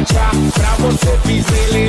guacha, bravo se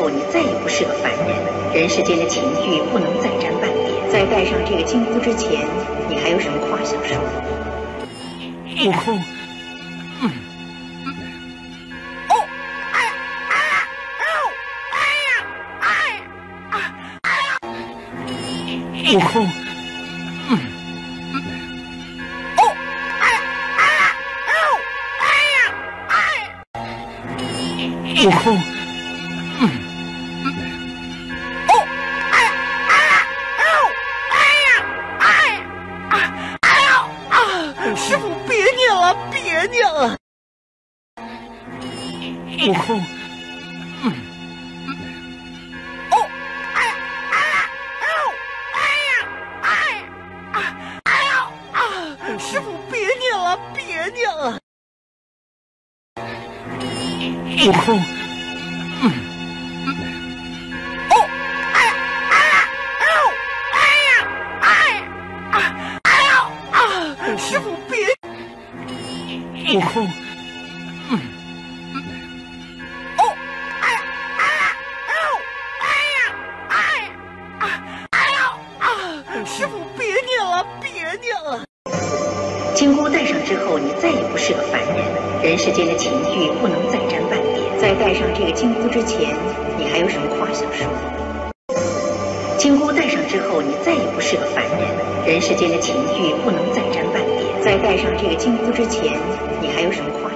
后，你再也不是个凡人，人世间的情欲不能再沾半点。在戴上这个金箍之前，你还有什么话想说？悟空，悟空，悟空，师别念了。悟空，师傅别念了，别念了。悟空，悟空。师傅别念了，别念了。金箍戴上之后，你再也不是个凡人，人世间的情欲不能再沾半点。在戴上这个金箍之前，你还有什么话想说？金箍戴上之后，你再也不是个凡人，人世间的情欲不能再沾半点。在戴上这个金箍之前，你还有什么话